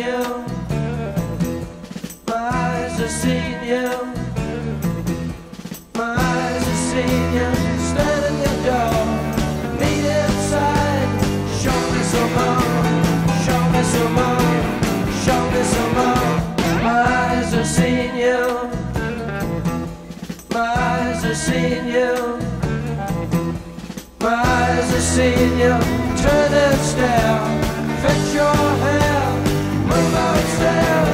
you. My eyes have seen you. My eyes have seen you. Stand at the door. Meet inside. Show me some more. Show me some more. Show me some more. My eyes have seen you. My eyes have seen you. My eyes have seen you. Turn and stare. Fetch your hair. Move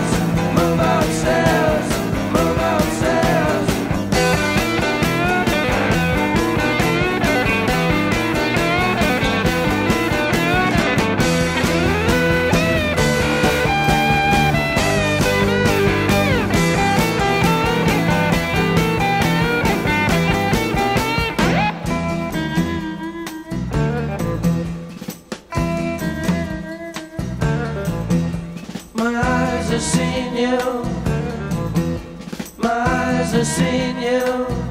have seen you. My eyes have seen you.